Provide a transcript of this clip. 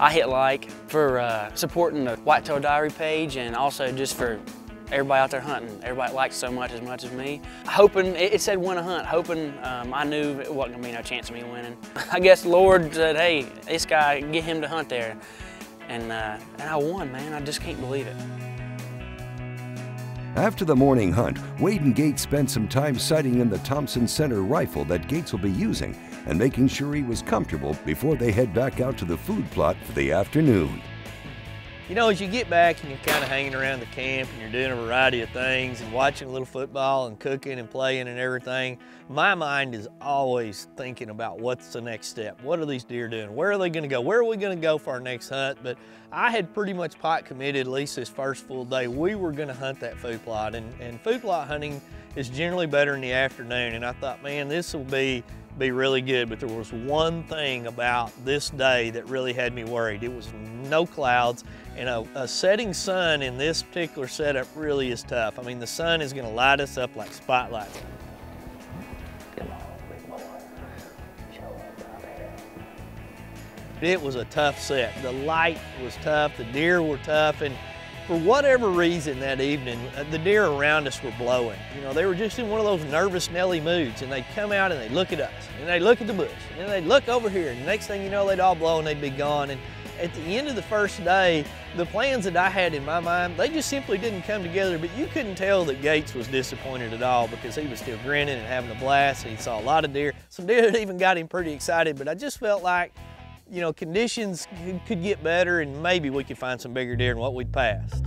I hit like for uh, supporting the Whitetail Diary page and also just for everybody out there hunting. Everybody likes so much as much as me. Hoping, it said win a hunt, hoping um, I knew it wasn't gonna be no chance of me winning. I guess Lord said, hey, this guy, get him to hunt there. And, uh, and I won, man. I just can't believe it. After the morning hunt, Wade and Gates spent some time sighting in the Thompson Center rifle that Gates will be using and making sure he was comfortable before they head back out to the food plot for the afternoon. You know, as you get back and you're kind of hanging around the camp and you're doing a variety of things and watching a little football and cooking and playing and everything, my mind is always thinking about what's the next step. What are these deer doing? Where are they gonna go? Where are we gonna go for our next hunt? But I had pretty much pot committed, at least this first full day, we were gonna hunt that food plot. And, and food plot hunting is generally better in the afternoon. And I thought, man, this will be be really good, but there was one thing about this day that really had me worried. It was no clouds, and a, a, setting sun in this particular setup really is tough. I mean, the sun is gonna light us up like spotlights. It was a tough set. The light was tough, the deer were tough, and for whatever reason that evening, uh, the deer around us were blowing. You know, they were just in one of those nervous Nelly moods and they'd come out and they'd look at us and they'd look at the bush and they'd look over here and next thing you know, they'd all blow and they'd be gone. And at the end of the first day, the plans that I had in my mind, they just simply didn't come together, but you couldn't tell that Gates was disappointed at all because he was still grinning and having a blast. He saw a lot of deer. Some deer had even got him pretty excited, but I just felt like you know, conditions could get better and maybe we could find some bigger deer than what we'd passed.